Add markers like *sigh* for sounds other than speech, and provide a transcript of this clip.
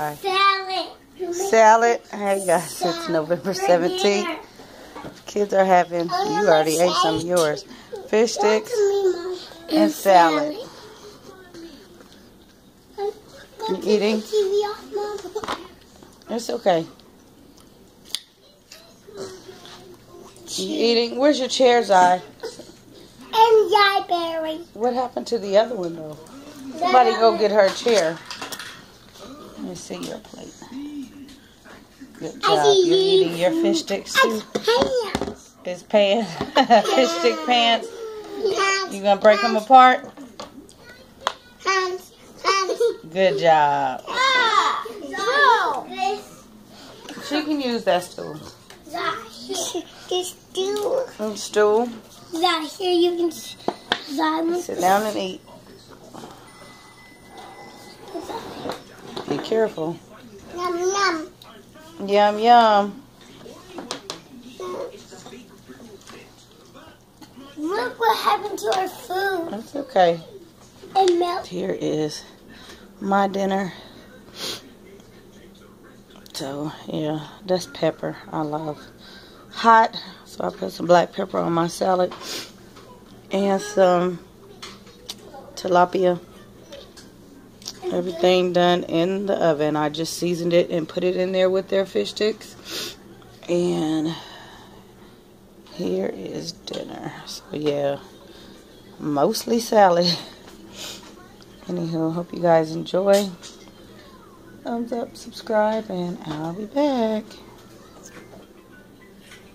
Salad. Salad. Hey guys, it's November 17th. Kids are having, you already ate some of yours, fish sticks and salad. You eating? It's okay. You eating? Where's your chairs, eye? And Yai Berry. What happened to the other one though? Somebody go get her chair. Let me see your plate. Good job. You're eating your fish sticks too. Pants. It's pants. *laughs* fish stick pants. You gonna break them apart? Good job. Ah. She can use that stool. That. This stool. Stool. That here you can. Sit down and eat. Careful. Yum yum. Yum yum. Look what happened to our food. That's okay. It melted. Here is my dinner. So yeah, that's pepper. I love hot. So I put some black pepper on my salad and some tilapia. Everything done in the oven. I just seasoned it and put it in there with their fish sticks. And here is dinner. So yeah, mostly salad. Anywho, hope you guys enjoy. Thumbs up, subscribe, and I'll be back.